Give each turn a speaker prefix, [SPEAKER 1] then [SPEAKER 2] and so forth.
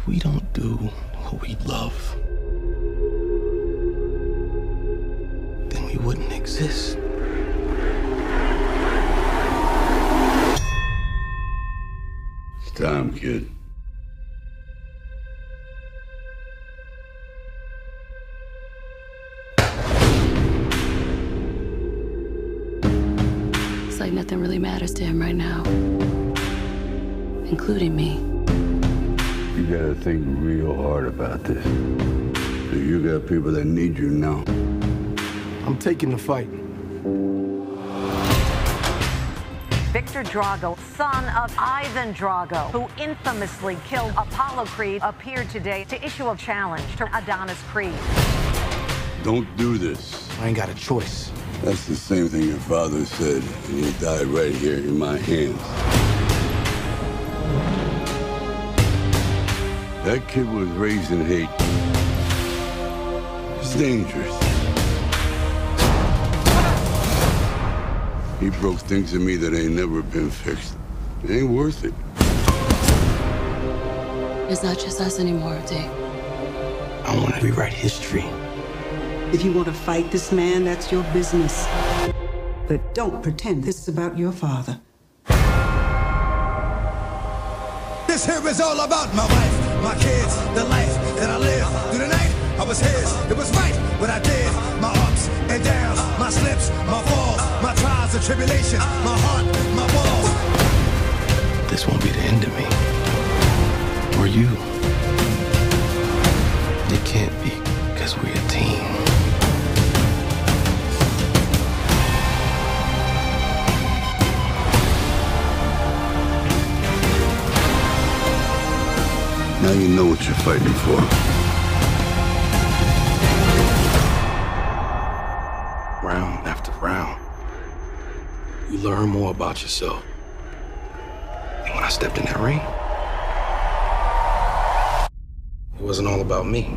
[SPEAKER 1] If we don't do what we love, then we wouldn't exist.
[SPEAKER 2] It's time, kid.
[SPEAKER 3] It's like nothing really matters to him right now, including me.
[SPEAKER 2] You gotta think real hard about this. You got people that need you now.
[SPEAKER 1] I'm taking the fight.
[SPEAKER 4] Viktor Drago, son of Ivan Drago, who infamously killed Apollo Creed, appeared today to issue a challenge to Adonis Creed.
[SPEAKER 2] Don't do this.
[SPEAKER 1] I ain't got a choice.
[SPEAKER 2] That's the same thing your father said, and he died right here in my hands. That kid was raised in hate. It's dangerous. He broke things in me that ain't never been fixed. It ain't worth it.
[SPEAKER 3] It's not just us anymore, Dave.
[SPEAKER 1] I want to rewrite history.
[SPEAKER 5] If you want to fight this man, that's your business. But don't pretend this is about your father.
[SPEAKER 6] This here is all about my wife, my kids, the life that I live. Through the night, I was his. It was right what I did. My ups and downs, my slips, my falls, my trials and tribulations, my heart, my walls.
[SPEAKER 1] This won't be the end of me. Or you.
[SPEAKER 2] Now you know what you're fighting for.
[SPEAKER 1] Round after round, you learn more about yourself. And when I stepped in that ring, it wasn't all about me.